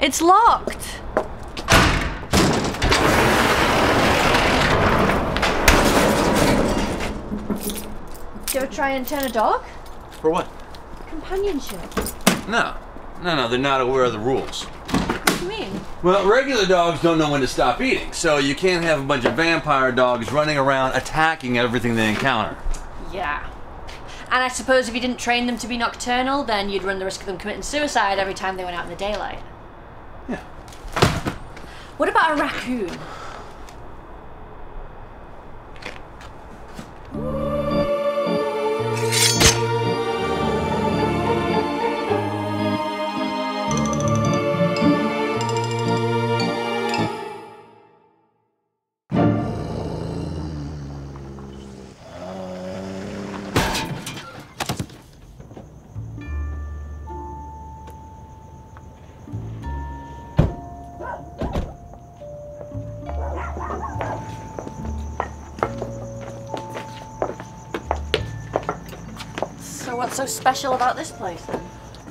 It's locked. Ever try and turn a dog? For what? Companionship. No. No, no, they're not aware of the rules. What do you mean? Well, regular dogs don't know when to stop eating, so you can't have a bunch of vampire dogs running around attacking everything they encounter. Yeah. And I suppose if you didn't train them to be nocturnal, then you'd run the risk of them committing suicide every time they went out in the daylight. Yeah. What about a raccoon? So what's so special about this place then?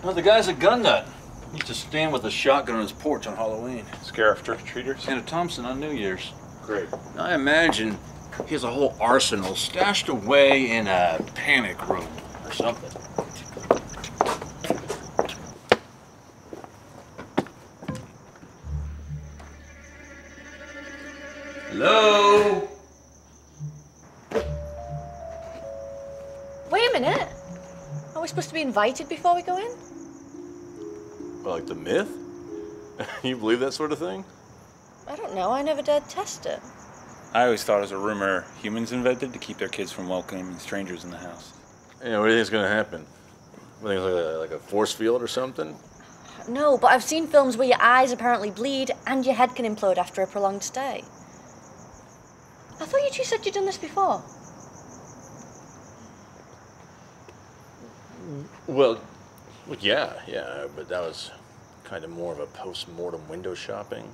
Well, the guy's a gun nut. He used to stand with a shotgun on his porch on Halloween. Scare off trick-or-treaters? And a Thompson on New Year's. Great. I imagine he has a whole arsenal stashed away in a panic room or something. Hello? Wait a minute. Are we supposed to be invited before we go in? Well, like the myth? you believe that sort of thing? I don't know. I never dared test it. I always thought it was a rumor humans invented to keep their kids from welcoming strangers in the house. Yeah, what do you think's gonna happen? You think it's like a, like a force field or something? No, but I've seen films where your eyes apparently bleed and your head can implode after a prolonged stay. I thought you two said you'd done this before. Well, yeah, yeah, but that was kind of more of a post-mortem window shopping,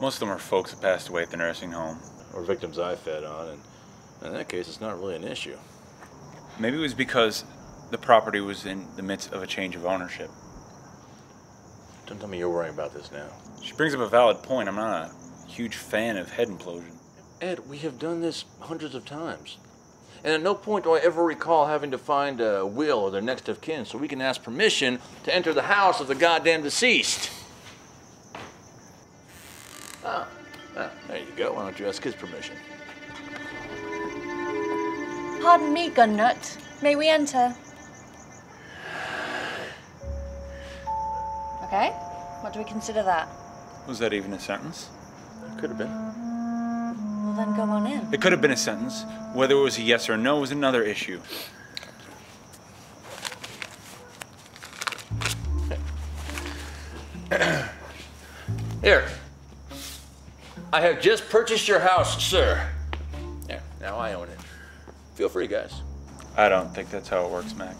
Most of them are folks that passed away at the nursing home. or victims I fed on, and in that case, it's not really an issue. Maybe it was because the property was in the midst of a change of ownership. Don't tell me you're worrying about this now. She brings up a valid point. I'm not a huge fan of head implosion. Ed, we have done this hundreds of times. And at no point do I ever recall having to find a will or their next of kin so we can ask permission to enter the house of the goddamn deceased. Ah, ah, there you go. Why don't you ask his permission? Pardon me, gun nut. May we enter? Okay. What do we consider that? Was that even a sentence? It Could have been. Well, then go on in. It could have been a sentence. Whether it was a yes or no was another issue. Here. I have just purchased your house, sir. There, now I own it. Feel free, guys. I don't think that's how it works, Mac.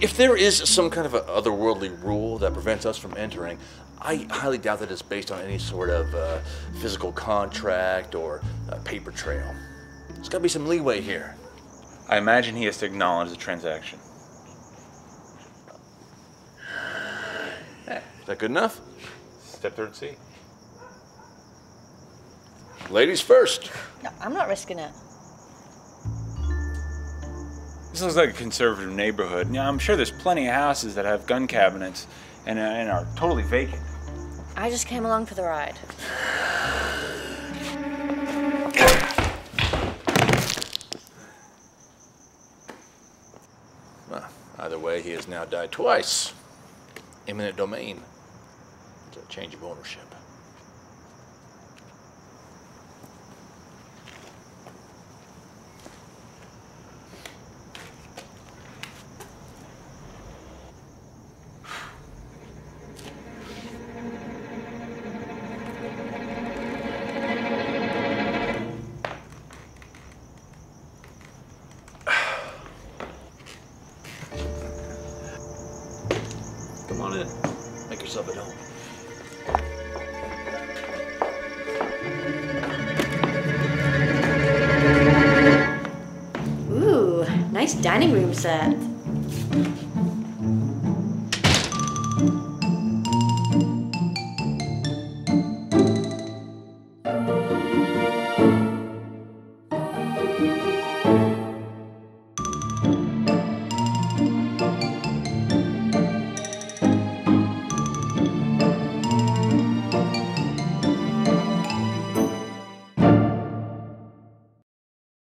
If there is some kind of a otherworldly rule that prevents us from entering, I highly doubt that it's based on any sort of uh, physical contract or uh, paper trail. There's got to be some leeway here. I imagine he has to acknowledge the transaction. Is that good enough? Step third C. Ladies first. No, I'm not risking it. This looks like a conservative neighborhood. Now, I'm sure there's plenty of houses that have gun cabinets and, uh, and are totally vacant. I just came along for the ride. Well, either way, he has now died twice. Eminent domain. It's a change of ownership. Come on in. Make yourself at home. Ooh, nice dining room set.